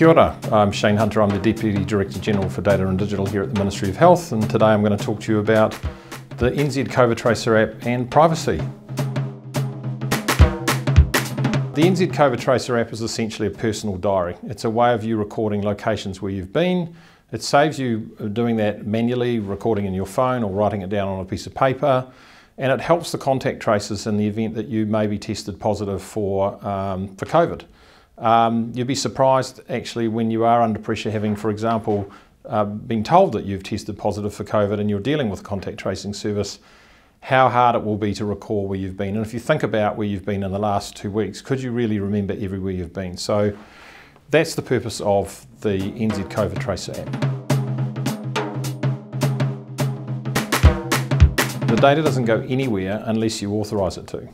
Kia ora, I'm Shayne Hunter, I'm the Deputy Director General for Data and Digital here at the Ministry of Health and today I'm going to talk to you about the NZ COVID Tracer app and privacy. The NZ COVID Tracer app is essentially a personal diary. It's a way of you recording locations where you've been. It saves you doing that manually, recording in your phone or writing it down on a piece of paper and it helps the contact tracers in the event that you may be tested positive for, um, for COVID. Um, you'd be surprised actually when you are under pressure having, for example, uh, been told that you've tested positive for COVID and you're dealing with contact tracing service, how hard it will be to recall where you've been. And if you think about where you've been in the last two weeks, could you really remember everywhere you've been? So that's the purpose of the NZ COVID Tracer app. The data doesn't go anywhere unless you authorise it to.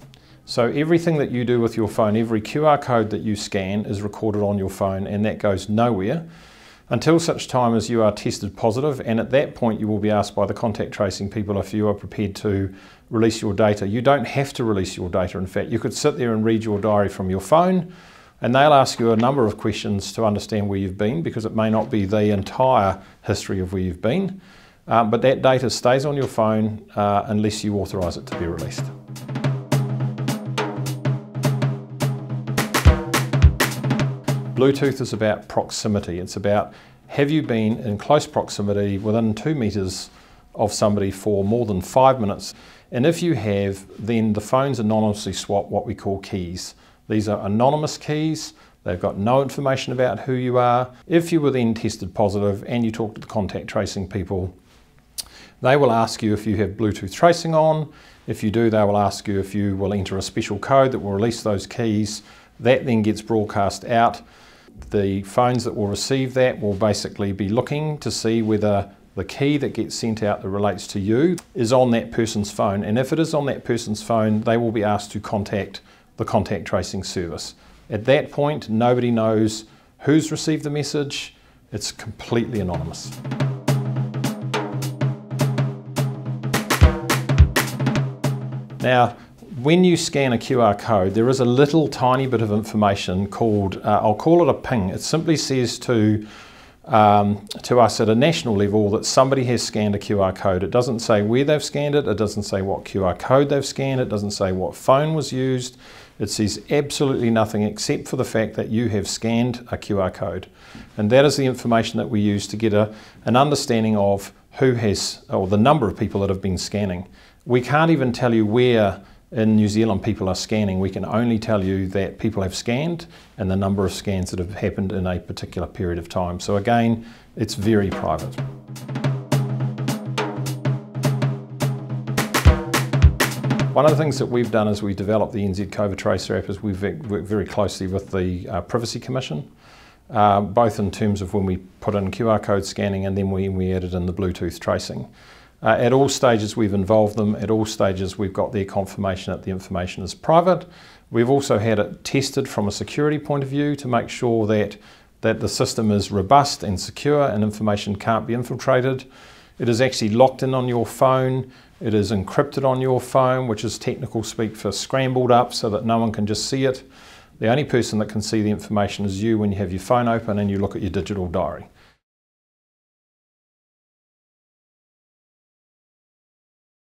So everything that you do with your phone, every QR code that you scan is recorded on your phone and that goes nowhere until such time as you are tested positive and at that point you will be asked by the contact tracing people if you are prepared to release your data. You don't have to release your data in fact. You could sit there and read your diary from your phone and they'll ask you a number of questions to understand where you've been because it may not be the entire history of where you've been. Um, but that data stays on your phone uh, unless you authorise it to be released. Bluetooth is about proximity. It's about have you been in close proximity within two metres of somebody for more than five minutes? And if you have, then the phones anonymously swap what we call keys. These are anonymous keys. They've got no information about who you are. If you were then tested positive and you talk to the contact tracing people, they will ask you if you have Bluetooth tracing on. If you do, they will ask you if you will enter a special code that will release those keys. That then gets broadcast out the phones that will receive that will basically be looking to see whether the key that gets sent out that relates to you is on that person's phone. And if it is on that person's phone, they will be asked to contact the contact tracing service. At that point, nobody knows who's received the message. It's completely anonymous. Now, when you scan a QR code, there is a little tiny bit of information called, uh, I'll call it a ping. It simply says to, um, to us at a national level that somebody has scanned a QR code. It doesn't say where they've scanned it, it doesn't say what QR code they've scanned, it doesn't say what phone was used. It says absolutely nothing except for the fact that you have scanned a QR code. And that is the information that we use to get a, an understanding of who has, or the number of people that have been scanning. We can't even tell you where in New Zealand people are scanning, we can only tell you that people have scanned and the number of scans that have happened in a particular period of time. So again, it's very private. One of the things that we've done as we've developed the NZ COVID Tracer app is we've worked very closely with the uh, Privacy Commission, uh, both in terms of when we put in QR code scanning and then when we added in the Bluetooth tracing. Uh, at all stages we've involved them, at all stages we've got their confirmation that the information is private. We've also had it tested from a security point of view to make sure that, that the system is robust and secure and information can't be infiltrated. It is actually locked in on your phone. It is encrypted on your phone, which is technical speak for scrambled up so that no one can just see it. The only person that can see the information is you when you have your phone open and you look at your digital diary.